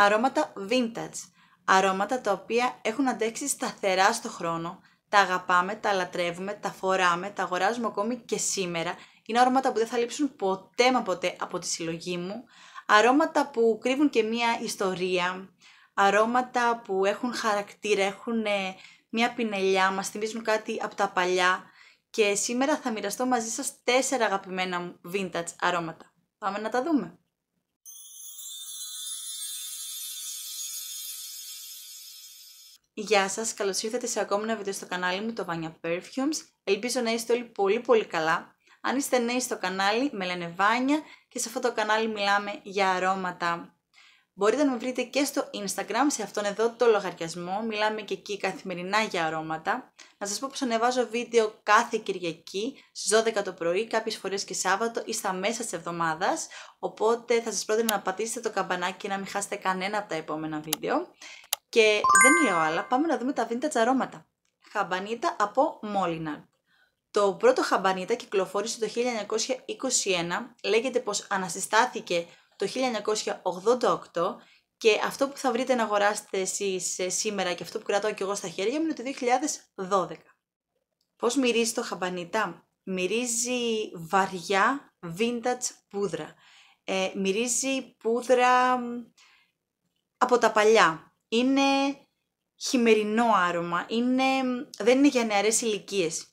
αρώματα vintage. Αρώματα τα οποία έχουν αντέξει σταθερά στο χρόνο, τα αγαπάμε, τα λατρεύουμε, τα φοράμε, τα αγοράζουμε ακόμη και σήμερα. Είναι αρώματα που δεν θα λείψουν ποτέ μα ποτέ από τη συλλογή μου. Αρώματα που κρύβουν και μία ιστορία. Αρώματα που έχουν χαρακτήρα, έχουν ε, μία πινελιά, μας θυμίζουν κάτι από τα παλιά. Και σήμερα θα μοιραστώ μαζί σας τέσσερα αγαπημένα μου vintage αρώματα. Πάμε να τα δούμε. Γεια σας, καλώς ήρθατε σε ακόμα ένα βίντεο στο κανάλι μου, το Vanya Perfumes. Ελπίζω να είστε όλοι πολύ πολύ καλά. Αν είστε νέοι στο κανάλι, με λένε Βάνια και σε αυτό το κανάλι μιλάμε για αρώματα. Μπορείτε να με βρείτε και στο Instagram, σε αυτόν εδώ το λογαριασμό, μιλάμε και εκεί καθημερινά για αρώματα. Να σας πω πως ανεβάζω βίντεο κάθε Κυριακή στις 12 το πρωί, κάποιες φορές και Σάββατο ή στα μέσα της εβδομάδας, οπότε θα σας πρότεινα να πατήσετε το καμπανάκι και να μην χάσετε κανένα από τα επόμενα βίντεο. Και δεν λέω άλλα, πάμε να δούμε τα vintage αρώματα. Χαμπανίτα από Molinar. Το πρώτο χαμπανίτα κυκλοφόρησε το 1921, λέγεται πως ανασυστάθηκε το 1988 και αυτό που θα βρείτε να αγοράσετε εσείς ε, σήμερα και αυτό που κρατάω και εγώ στα χέρια μου είναι το 2012. Πώς μυρίζει το χαμπανίτα; Μυρίζει βαριά vintage πούδρα. Ε, μυρίζει πούδρα από τα παλιά είναι χειμερινό άρωμα, είναι, δεν είναι για νεαρές ηλικίες.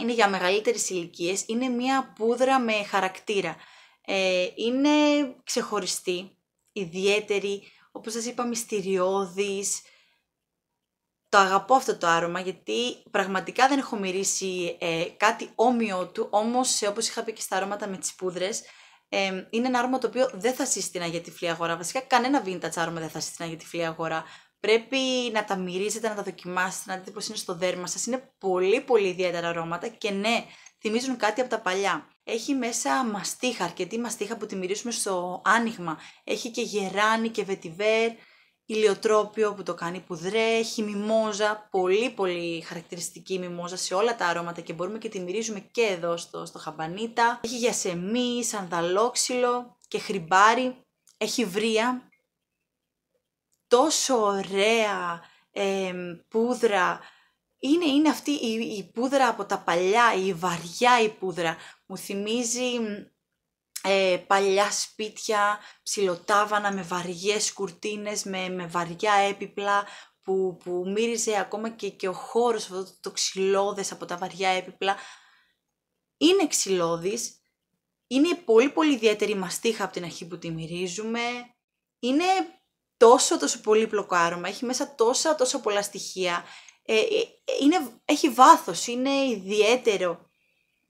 Είναι για μεγαλύτερες ηλικίες, είναι μια πούδρα με χαρακτήρα. Ε, είναι ξεχωριστή, ιδιαίτερη, όπως σας είπα μυστηριώδης. Το αγαπώ αυτό το άρωμα γιατί πραγματικά δεν έχω μυρίσει ε, κάτι όμοιο του, όμως όπως είχα πει και στα αρώματα με τις πούδρες, ε, είναι ένα άρωμα το οποίο δεν θα σύστηνα για τυφλή αγορά. Βασικά, κανένα vintage άρωμα δεν θα σύστηνα για τυφλή αγορά. Πρέπει να τα μυρίζετε, να τα δοκιμάσετε, να δείτε πώς είναι στο δέρμα σας. Είναι πολύ πολύ ιδιαίτερα αρώματα και ναι, θυμίζουν κάτι από τα παλιά. Έχει μέσα μαστίχα, αρκετή μαστίχα που τη μυρίζουμε στο άνοιγμα. Έχει και γεράνι και βετιβέρ ηλιοτρόπιο που το κάνει πουδρέ, έχει μιμόζα, πολύ πολύ χαρακτηριστική μιμόζα σε όλα τα αρώματα και μπορούμε και τη μυρίζουμε και εδώ στο, στο χαμπανίτα. Έχει γιασεμί, σανδαλόξυλο και χρυμπάρι, έχει βρία, τόσο ωραία ε, πούδρα, είναι, είναι αυτή η, η πούδρα από τα παλιά, η βαριά η πούδρα, μου θυμίζει ε, παλιά σπίτια, ψιλοτάβανα με βαριές κουρτίνες, με, με βαριά έπιπλα που, που μύριζε ακόμα και, και ο χώρος αυτό το, το ξυλώδες από τα βαριά έπιπλα. Είναι ξυλώδης, είναι πολύ πολύ ιδιαίτερη μαστίχα από την αρχή που τη μυρίζουμε, είναι τόσο τόσο πολύπλοκο άρωμα, έχει μέσα τόσα τόσα πολλά στοιχεία, ε, ε, είναι, έχει βάθος, είναι ιδιαίτερο,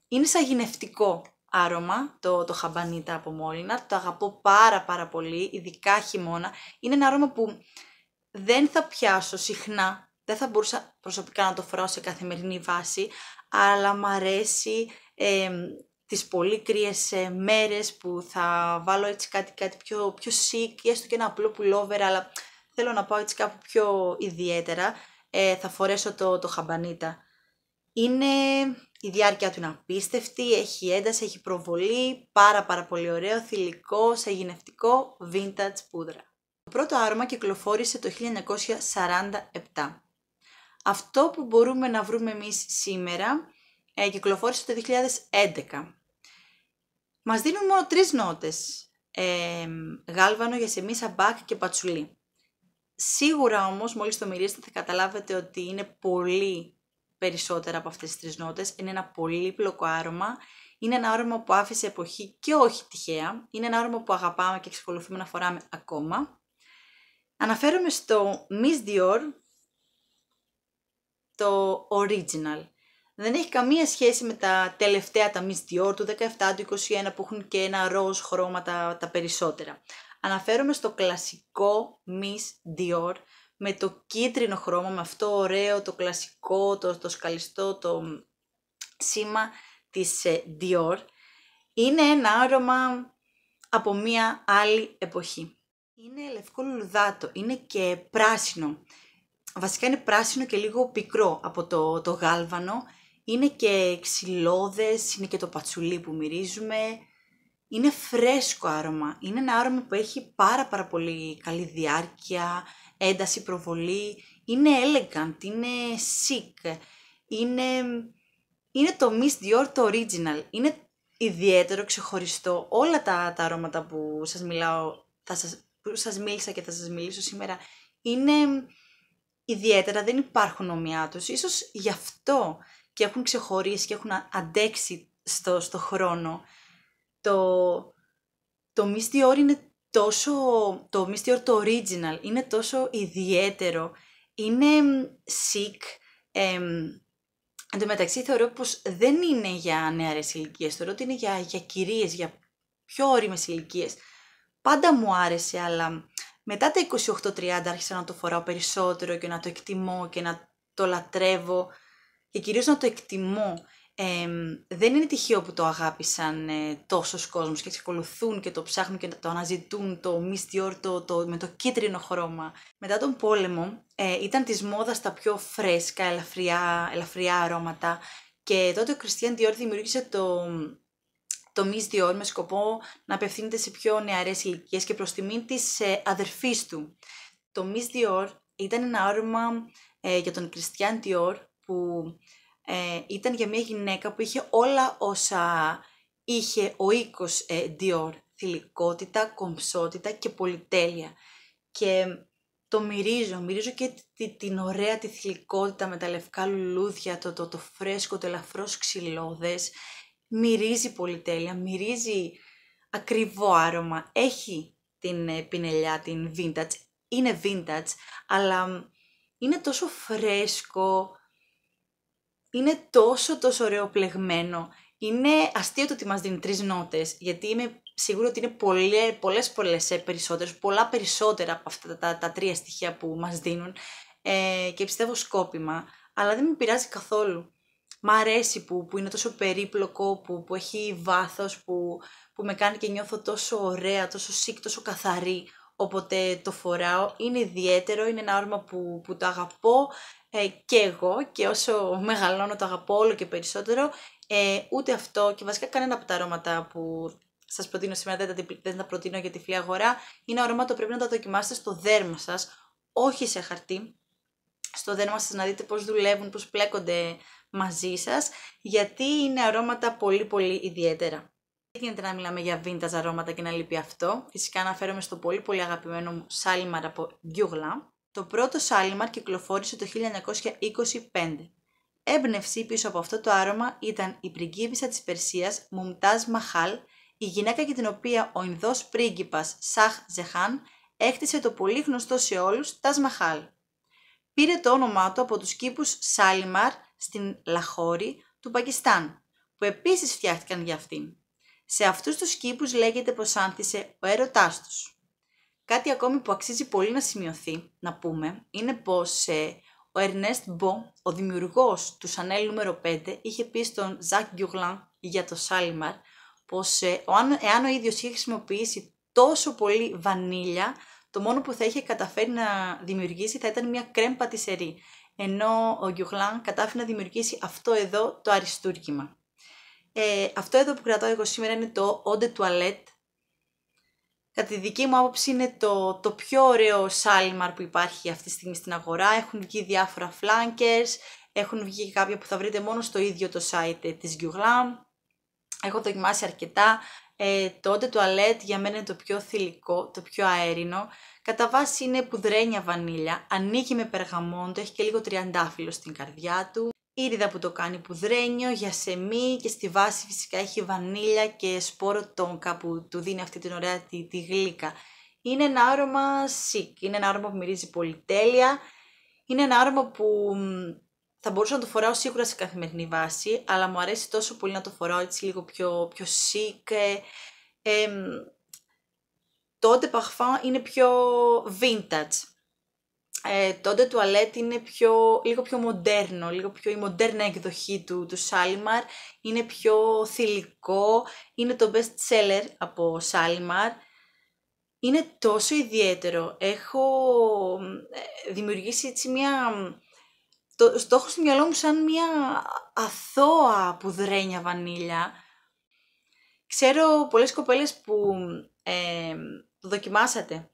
είναι σαγηνευτικό άρωμα, το, το χαμπανίτα από Μόλινα. Το αγαπώ πάρα πάρα πολύ, ειδικά χειμώνα. Είναι ένα άρωμα που δεν θα πιάσω συχνά, δεν θα μπορούσα προσωπικά να το φοράω σε καθημερινή βάση, αλλά μ' αρέσει ε, τις πολύ κρύες ε, μέρες που θα βάλω έτσι κάτι, κάτι πιο, πιο chic, έστω και ένα απλό pullover, αλλά θέλω να πάω έτσι κάπου πιο ιδιαίτερα, ε, θα φορέσω το, το χαμπανίτα. Είναι η διάρκεια του είναι απίστευτη, έχει ένταση, έχει προβολή, πάρα πάρα πολύ ωραίο, θηλυκό, σαγηνευτικό, vintage πούδρα. Το πρώτο άρωμα κυκλοφόρησε το 1947. Αυτό που μπορούμε να βρούμε εμείς σήμερα ε, κυκλοφόρησε το 2011. Μας δίνουν μόνο τρεις νότες. Ε, γάλβανο, γιασεμί, σαμπάκ και πατσουλί. Σίγουρα όμως μόλις το μυρίσετε θα καταλάβετε ότι είναι πολύ περισσότερα από αυτές τις τρεις νότες. Είναι ένα πολύπλοκο άρωμα. Είναι ένα άρωμα που άφησε εποχή και όχι τυχαία. Είναι ένα άρωμα που αγαπάμε και εξακολουθούμε να φοράμε ακόμα. Αναφέρομαι στο Miss Dior, το original. Δεν έχει καμία σχέση με τα τελευταία, τα Miss Dior του 17, του 21 που έχουν και ένα ροζ χρώμα τα, τα περισσότερα. Αναφέρομαι στο κλασικό Miss Dior με το κίτρινο χρώμα, με αυτό ωραίο, το κλασικό, το, το σκαλιστό, το σήμα της ε, Dior. Είναι ένα άρωμα από μία άλλη εποχή. Είναι λευκό λουλουδάτο, είναι και πράσινο. Βασικά είναι πράσινο και λίγο πικρό από το, το γάλβανο. Είναι και ξυλώδες, είναι και το πατσουλί που μυρίζουμε. είναι φρέσκο άρωμα. Είναι ένα άρωμα που έχει πάρα πάρα πολύ καλή διάρκεια, ένταση, προβολή. Είναι elegant, είναι chic. Είναι, είναι το Miss Dior το original. Είναι ιδιαίτερο, ξεχωριστό. Όλα τα, τα αρώματα που σας μιλάω, θα σας, που σας μίλησα και θα σας μιλήσω σήμερα, είναι ιδιαίτερα, δεν υπάρχουν ομοιά τους. Ίσως γι' αυτό και έχουν ξεχωρίσει και έχουν αντέξει στο, στο χρόνο. Το, το Miss Dior είναι τόσο, το Miss Dior το original είναι τόσο ιδιαίτερο, είναι chic, Εν τω μεταξύ θεωρώ πως δεν είναι για νεαρές ηλικίες, θεωρώ ότι είναι για, για κυρίες, για πιο όριμες ηλικίες. Πάντα μου άρεσε, αλλά μετά τα 28-30 άρχισα να το φοράω περισσότερο και να το εκτιμώ και να το λατρεύω και κυρίως να το εκτιμώ. Δεν είναι τυχαίο που το αγάπησαν ε, τόσος κόσμος και εξακολουθούν και το ψάχνουν και το αναζητούν το Miss το, το, με το κίτρινο χρώμα. Μετά τον πόλεμο ε, ήταν της μόδας τα πιο φρέσκα, ελαφριά, ελαφριά αρώματα και τότε ο Christian Dior δημιούργησε το, το Miss Dior με σκοπό να απευθύνεται σε πιο νεαρές ηλικίες και προς τιμή της ε, αδερφής του. Το Miss Dior ήταν ένα άρωμα ε, για τον Christian Dior που ε, ήταν για μια γυναίκα που είχε όλα όσα είχε ο οίκος ε, Dior. Θηλυκότητα, κομψότητα και πολυτέλεια. Και το μυρίζω, μυρίζω και την ωραία τη θηλυκότητα με τα λευκά λουλούδια, το, το, το φρέσκο, το ελαφρώς ξυλώδες. Μυρίζει πολυτέλεια, μυρίζει ακριβό άρωμα. Έχει την ε, πινελιά, την vintage. Είναι vintage, αλλά είναι τόσο φρέσκο, είναι τόσο τόσο ωραίο πλεγμένο. Είναι αστείο το ότι μας δίνει τρεις νότες, γιατί είμαι σίγουρη ότι είναι πολλές, πολλές, πολλές ε, περισσότερες, πολλά περισσότερα από αυτά τα, τα, τρία στοιχεία που μας δίνουν ε, και πιστεύω σκόπιμα, αλλά δεν με πειράζει καθόλου. Μ' αρέσει που, που είναι τόσο περίπλοκο, που, που έχει βάθος, που, που με κάνει και νιώθω τόσο ωραία, τόσο σικ, τόσο καθαρή, όποτε το φοράω. Είναι ιδιαίτερο, είναι ένα όρομα που, που το αγαπώ ε, και εγώ και όσο μεγαλώνω το αγαπώ όλο και περισσότερο. Ε, ούτε αυτό και βασικά κανένα από τα αρώματα που σας προτείνω σήμερα δεν τα, δεν τα προτείνω για τυφλή αγορά. Είναι αρώματα που πρέπει να τα δοκιμάσετε στο δέρμα σας, όχι σε χαρτί. Στο δέρμα σας να δείτε πώς δουλεύουν, πώς πλέκονται μαζί σας, γιατί είναι αρώματα πολύ πολύ ιδιαίτερα. Δεν γίνεται να μιλάμε για vintage αρώματα και να λείπει αυτό. Φυσικά αναφέρομαι στο πολύ πολύ αγαπημένο μου Σάλιμαρ από Γκιουγλά. Το πρώτο Σάλιμαρ κυκλοφόρησε το 1925. Έμπνευση πίσω από αυτό το άρωμα ήταν η πριγκίπισσα της Περσίας Μουμτάζ Μαχάλ, η γυναίκα για την οποία ο Ινδός πρίγκιπας Σαχ Ζεχάν έκτισε το πολύ γνωστό σε όλους Τάζ Μαχάλ. Πήρε το όνομά του από τους κήπους Σάλιμαρ στην Λαχώρη του Πακιστάν, που επίσης φτιάχτηκαν για αυτήν. Σε αυτούς τους κήπους λέγεται πως άνθησε ο έρωτάς τους. Κάτι ακόμη που αξίζει πολύ να σημειωθεί, να πούμε, είναι πως ε, ο Ερνέστ Μπο, ο δημιουργός του Chanel νούμερο 5, είχε πει στον Ζακ Γκιουγλάν για το Σάλιμαρ πως ε, εάν ο ίδιος είχε χρησιμοποιήσει τόσο πολύ βανίλια, το μόνο που θα είχε καταφέρει να δημιουργήσει θα ήταν μια κρέμ πατησερή. Ενώ ο Γκιουγλάν κατάφερε να δημιουργήσει αυτό εδώ το αριστούργημα. Ε, αυτό εδώ που κρατάω εγώ σήμερα είναι το Eau de Toilette. Κατά τη δική μου άποψη είναι το, το πιο ωραίο σάλιμαρ που υπάρχει αυτή τη στιγμή στην αγορά. Έχουν βγει διάφορα flankers, έχουν βγει και κάποια που θα βρείτε μόνο στο ίδιο το site της Guerlain. Έχω δοκιμάσει αρκετά. Ε, το Eau de Toilette για μένα είναι το πιο θηλυκό, το πιο αέρινο. Κατά βάση είναι πουδρένια βανίλια, ανήκει με περγαμόντο, έχει και λίγο τριαντάφυλλο στην καρδιά του ήριδα που το κάνει πουδρένιο, γιασεμί και στη βάση φυσικά έχει βανίλια και σπόρο τόνκα που του δίνει αυτή την ωραία τη, τη γλύκα. Είναι ένα άρωμα sick, είναι ένα άρωμα που μυρίζει πολύ τέλεια, είναι ένα άρωμα που θα μπορούσα να το φοράω σίγουρα σε καθημερινή βάση, αλλά μου αρέσει τόσο πολύ να το φοράω έτσι λίγο πιο, πιο chic. Ε, το Eau de είναι πιο vintage ε, τότε το τουαλέτ είναι πιο, λίγο πιο μοντέρνο, λίγο πιο η μοντέρνα εκδοχή του, του Σάλιμαρ, είναι πιο θηλυκό, είναι το best seller από Σάλιμαρ. Είναι τόσο ιδιαίτερο. Έχω ε, δημιουργήσει έτσι μια... Το, το έχω στο μυαλό μου σαν μια αθώα πουδρένια βανίλια Ξέρω πολλές κοπέλες που ε, το δοκιμάσατε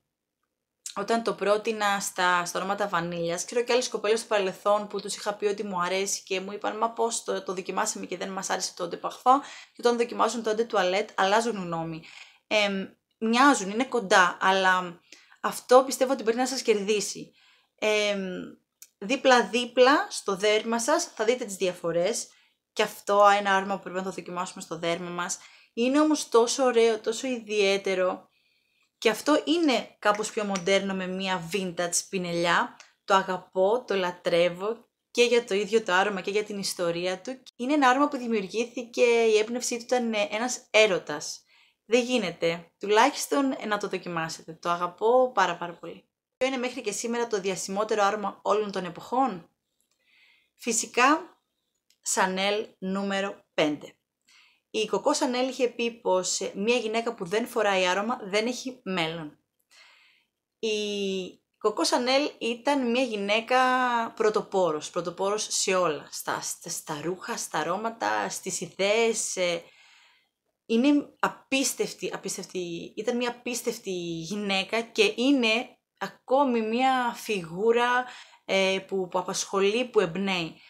όταν το πρότεινα στα, στα αρώματα βανίλιας. Ξέρω και άλλες κοπέλες στο παρελθόν που τους είχα πει ότι μου αρέσει και μου είπαν μα πώς το, το δοκιμάσαμε και δεν μας άρεσε το ντεπαχφό και όταν δοκιμάζουν το τουαλέτ αλλάζουν γνώμη. Ε, μοιάζουν, είναι κοντά, αλλά αυτό πιστεύω ότι μπορεί να σας κερδίσει. Ε, δίπλα-δίπλα στο δέρμα σας θα δείτε τις διαφορές και αυτό ένα άρμα που πρέπει να το δοκιμάσουμε στο δέρμα μας. Είναι όμως τόσο ωραίο, τόσο ιδιαίτερο και αυτό είναι κάπως πιο μοντέρνο με μια vintage πινελιά. Το αγαπώ, το λατρεύω και για το ίδιο το άρωμα και για την ιστορία του. Είναι ένα άρωμα που δημιουργήθηκε, η έμπνευσή του ήταν ένας έρωτας. Δεν γίνεται, τουλάχιστον να το δοκιμάσετε. Το αγαπώ πάρα πάρα πολύ. Ποιο είναι μέχρι και σήμερα το διασημότερο άρωμα όλων των εποχών; Φυσικά, Chanel νούμερο 5. Η Κοκός Σανέλ είχε πει πως ε, μια γυναίκα που δεν φοράει άρωμα δεν έχει μέλλον. Η Κοκός Σανέλ ήταν μια γυναίκα πρωτοπόρος, πρωτοπόρος σε όλα, στα, στα, ρούχα, στα αρώματα, στις ιδέες. Ε, είναι απίστευτη, απίστευτη, ήταν μια απίστευτη γυναίκα και είναι ακόμη μια φιγούρα ε, που, που απασχολεί, που εμπνέει.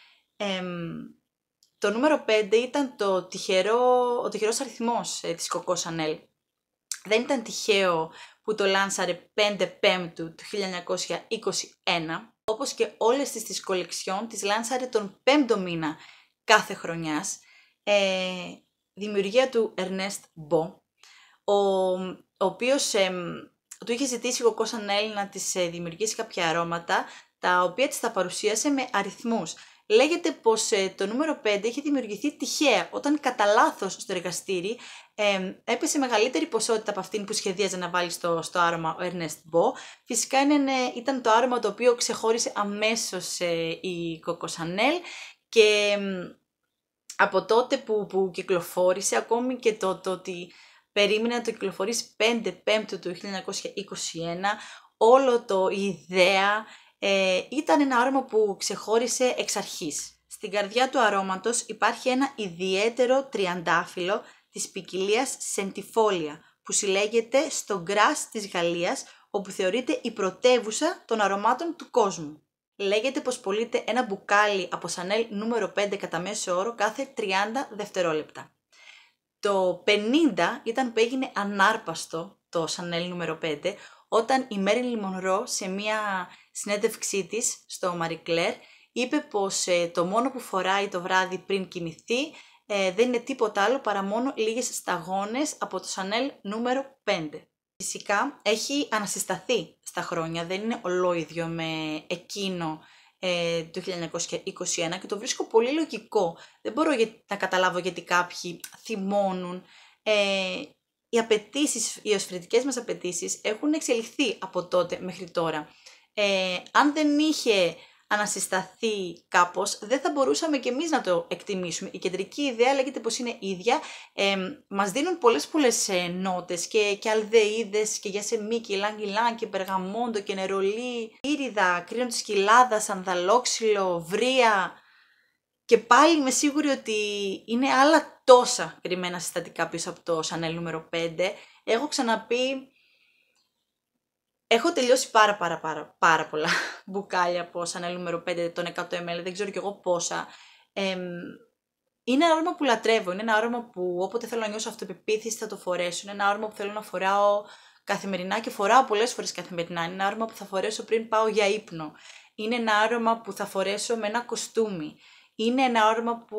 Το νούμερο 5 ήταν το τυχερό, ο τυχερός αριθμός ε, της Coco Chanel. Δεν ήταν τυχαίο που το λάνσαρε 5 Πέμπτου του 1921, όπως και όλες τις τις κολεξιόν τις λάνσαρε τον 5ο μήνα κάθε χρονιάς. Ε, δημιουργία του Ernest Bo, ο, ο οποίος ε, του είχε ζητήσει ο Coco Chanel να της ε, δημιουργήσει κάποια αρώματα, τα οποία της τα παρουσίασε με αριθμούς. Λέγεται πως ε, το νούμερο 5 έχει δημιουργηθεί τυχαία όταν κατά λάθος στο εργαστήρι ε, έπεσε μεγαλύτερη ποσότητα από αυτήν που σχεδίαζε να βάλει στο, στο άρωμα ο Ernest Bo. Φυσικά είναι, ήταν το άρωμα το οποίο ξεχώρισε αμέσως ε, η Coco Chanel και από τότε που, που κυκλοφόρησε ακόμη και το, το ότι περίμενε να το κυκλοφορήσει 5 Πέμπτου του 1921 όλο το η ιδέα ε, ήταν ένα άρωμα που ξεχώρισε εξ αρχής. Στην καρδιά του αρώματος υπάρχει ένα ιδιαίτερο τριαντάφυλλο της ποικιλία Σεντιφόλια που συλλέγεται στο Γκράς της Γαλλίας όπου θεωρείται η πρωτεύουσα των αρωμάτων του κόσμου. Λέγεται πως πωλείται ένα μπουκάλι από Σανέλ νούμερο 5 κατά μέσο όρο κάθε 30 δευτερόλεπτα. Το 50 ήταν που έγινε ανάρπαστο το Σανέλ νούμερο 5 όταν η Μέριλι Μονρό σε μία συνέντευξή της στο Marie Claire είπε πως ε, το μόνο που φοράει το βράδυ πριν κοιμηθεί ε, δεν είναι τίποτα άλλο παρά μόνο λίγες σταγόνες από το Chanel νούμερο 5. Φυσικά έχει ανασυσταθεί στα χρόνια, δεν είναι ολόιδιο με εκείνο ε, του 1921 και το βρίσκω πολύ λογικό. Δεν μπορώ να καταλάβω γιατί κάποιοι θυμώνουν. Ε, οι απαιτήσεις, οι οσφαιρετικές μας απαιτήσεις έχουν εξελιχθεί από τότε μέχρι τώρα. Ε, αν δεν είχε ανασυσταθεί κάπως, δεν θα μπορούσαμε και εμείς να το εκτιμήσουμε. Η κεντρική ιδέα λέγεται πως είναι ίδια. Ε, μας δίνουν πολλές πολλές ε, νότες και, και αλδεΐδες και για σε μήκη, λάγγι και περγαμόντο και νερολί, ήριδα, κρίνο της κοιλάδας, ανδαλόξυλο, βρία. Και πάλι είμαι σίγουρη ότι είναι άλλα τόσα κρυμμένα συστατικά πίσω από το Chanel νούμερο 5. Έχω ξαναπεί, έχω τελειώσει πάρα πάρα πάρα, πάρα πολλά μπουκάλια από Chanel νούμερο 5 των 100 ml, δεν ξέρω κι εγώ πόσα. είναι ένα άρωμα που λατρεύω, είναι ένα άρωμα που όποτε θέλω να νιώσω αυτοπεποίθηση θα το φορέσω, είναι ένα άρωμα που θέλω να φοράω καθημερινά και φοράω πολλές φορές καθημερινά, είναι ένα άρωμα που θα φορέσω πριν πάω για ύπνο, είναι ένα άρωμα που θα φορέσω με ένα κοστούμι, είναι ένα άρωμα που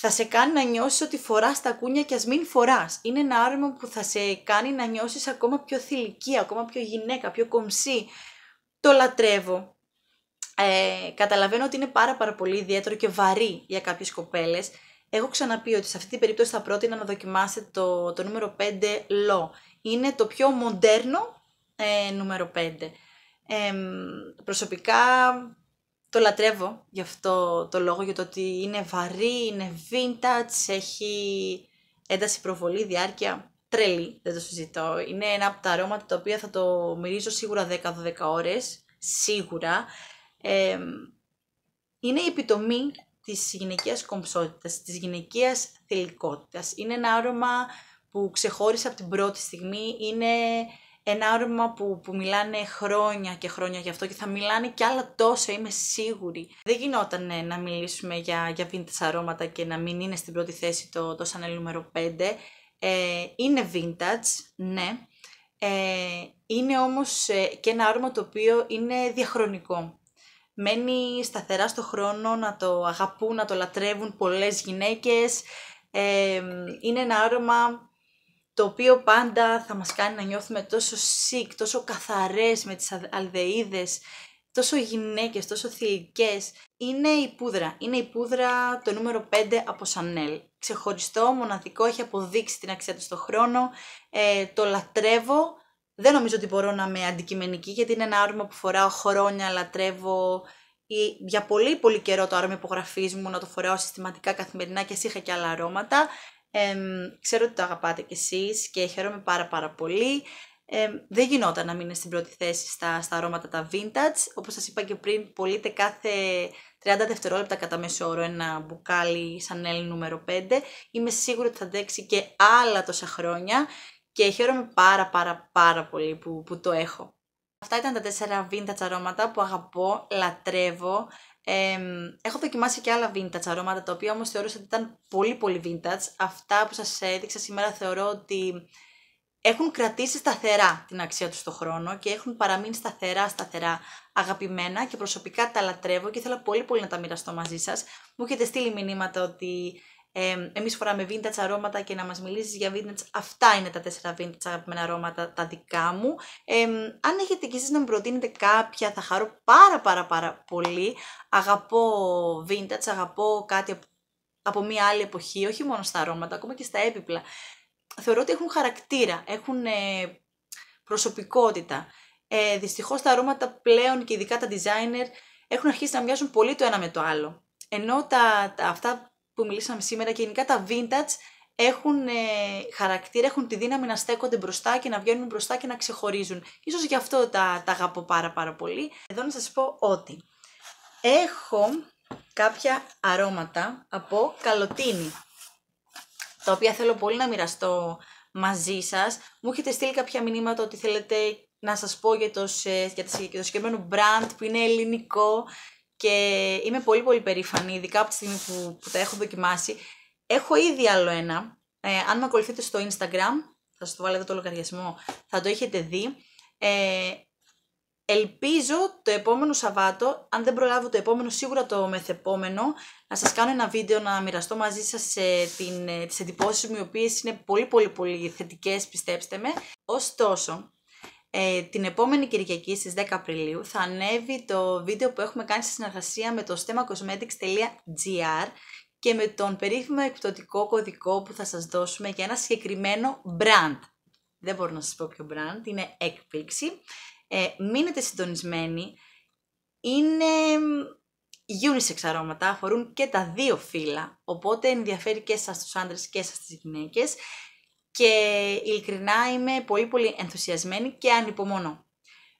θα σε κάνει να νιώσεις ότι φοράς τα κούνια και ας μην φοράς. Είναι ένα άρωμα που θα σε κάνει να νιώσεις ακόμα πιο θηλυκή, ακόμα πιο γυναίκα, πιο κομψή. Το λατρεύω. Ε, καταλαβαίνω ότι είναι πάρα πάρα πολύ ιδιαίτερο και βαρύ για κάποιες κοπέλες. Έχω ξαναπεί ότι σε αυτή την περίπτωση θα πρότεινα να δοκιμάσετε το, το νούμερο 5 Lo. Είναι το πιο μοντέρνο ε, νούμερο 5. Ε, προσωπικά το λατρεύω γι' αυτό το λόγο, για το ότι είναι βαρύ, είναι vintage, έχει ένταση προβολή, διάρκεια τρελή, δεν το συζητώ. Είναι ένα από τα αρώματα τα οποία θα το μυρίζω σίγουρα 10-12 ώρες, σίγουρα. είναι η επιτομή της γυναικείας κομψότητας, της γυναικείας θηλυκότητας. Είναι ένα άρωμα που ξεχώρισε από την πρώτη στιγμή, είναι ένα άρωμα που, που μιλάνε χρόνια και χρόνια γι' αυτό και θα μιλάνε κι άλλα τόσα, είμαι σίγουρη. Δεν γινόταν να μιλήσουμε για, για vintage αρώματα και να μην είναι στην πρώτη θέση το, το Chanel νούμερο 5. Ε, είναι vintage, ναι. Ε, είναι όμως ε, και ένα άρωμα το οποίο είναι διαχρονικό. Μένει σταθερά στο χρόνο να το αγαπούν, να το λατρεύουν πολλές γυναίκες. Ε, είναι ένα άρωμα το οποίο πάντα θα μας κάνει να νιώθουμε τόσο sick, τόσο καθαρές με τις αλδεΐδες, τόσο γυναίκες, τόσο θηλυκές. Είναι η πούδρα. Είναι η πούδρα το νούμερο 5 από Chanel. Ξεχωριστό, μοναδικό, έχει αποδείξει την αξία του στον χρόνο. Ε, το λατρεύω. Δεν νομίζω ότι μπορώ να είμαι αντικειμενική, γιατί είναι ένα άρωμα που φοράω χρόνια, λατρεύω ή για πολύ πολύ καιρό το άρωμα υπογραφής μου να το φοράω συστηματικά καθημερινά και εσύ είχα και άλλα αρώματα. Ε, ξέρω ότι το αγαπάτε κι εσείς και χαίρομαι πάρα πάρα πολύ. Ε, δεν γινόταν να μείνει στην πρώτη θέση στα, στα αρώματα τα vintage. Όπως σας είπα και πριν, πωλείται κάθε 30 δευτερόλεπτα κατά μέσο όρο ένα μπουκάλι Chanel νούμερο 5. Είμαι σίγουρη ότι θα αντέξει και άλλα τόσα χρόνια και χαίρομαι πάρα πάρα πάρα πολύ που, που το έχω. Αυτά ήταν τα τέσσερα vintage αρώματα που αγαπώ, λατρεύω έχω δοκιμάσει και άλλα vintage αρώματα, τα οποία όμως θεωρούσα ότι ήταν πολύ πολύ vintage. Αυτά που σας έδειξα σήμερα θεωρώ ότι έχουν κρατήσει σταθερά την αξία τους στο χρόνο και έχουν παραμείνει σταθερά, σταθερά αγαπημένα και προσωπικά τα λατρεύω και ήθελα πολύ πολύ να τα μοιραστώ μαζί σας. Μου έχετε στείλει μηνύματα ότι ε, εμείς φοράμε vintage αρώματα και να μας μιλήσεις για vintage. Αυτά είναι τα τέσσερα vintage αγαπημένα αρώματα τα δικά μου. Ε, αν έχετε κι εσείς να μου προτείνετε κάποια θα χαρώ πάρα πάρα πάρα πολύ. Αγαπώ vintage, αγαπώ κάτι από, μια άλλη εποχή, όχι μόνο στα αρώματα, ακόμα και στα έπιπλα. Θεωρώ ότι έχουν χαρακτήρα, έχουν ε, προσωπικότητα. Ε, δυστυχώς τα αρώματα πλέον και ειδικά τα designer έχουν αρχίσει να μοιάζουν πολύ το ένα με το άλλο. Ενώ τα, τα αυτά που μιλήσαμε σήμερα και γενικά τα vintage έχουν ε, χαρακτήρα, έχουν τη δύναμη να στέκονται μπροστά και να βγαίνουν μπροστά και να ξεχωρίζουν. Ίσως γι' αυτό τα, τα αγαπώ πάρα πάρα πολύ. Εδώ να σας πω ότι έχω κάποια αρώματα από καλοτίνη, τα οποία θέλω πολύ να μοιραστώ μαζί σας. Μου έχετε στείλει κάποια μηνύματα ότι θέλετε να σας πω για το, για το συγκεκριμένο brand που είναι ελληνικό και είμαι πολύ πολύ περήφανη, ειδικά από τη στιγμή που, που τα έχω δοκιμάσει. Έχω ήδη άλλο ένα. Ε, αν με ακολουθείτε στο Instagram, θα σας το βάλω εδώ το λογαριασμό, θα το έχετε δει. Ε, ελπίζω το επόμενο Σαββάτο, αν δεν προλάβω το επόμενο, σίγουρα το μεθεπόμενο, να σας κάνω ένα βίντεο να μοιραστώ μαζί σας σε την, ε, τις εντυπώσεις μου, οι οποίες είναι πολύ πολύ πολύ θετικές, πιστέψτε με. Ωστόσο, ε, την επόμενη Κυριακή στις 10 Απριλίου θα ανέβει το βίντεο που έχουμε κάνει στη συνεργασία με το stemacosmetics.gr και με τον περίφημο εκπτωτικό κωδικό που θα σας δώσουμε για ένα συγκεκριμένο brand. Δεν μπορώ να σας πω ποιο brand, είναι έκπληξη. Ε, μείνετε συντονισμένοι. Είναι unisex αρώματα, αφορούν και τα δύο φύλλα, οπότε ενδιαφέρει και σας τους άντρες και σας τις γυναίκες και ειλικρινά είμαι πολύ πολύ ενθουσιασμένη και ανυπομονώ.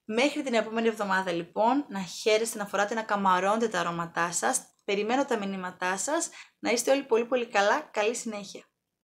Μέχρι την επόμενη εβδομάδα λοιπόν να χαίρεστε, να φοράτε, να καμαρώνετε τα αρώματά σας. Περιμένω τα μηνύματά σας. Να είστε όλοι πολύ πολύ καλά. Καλή συνέχεια.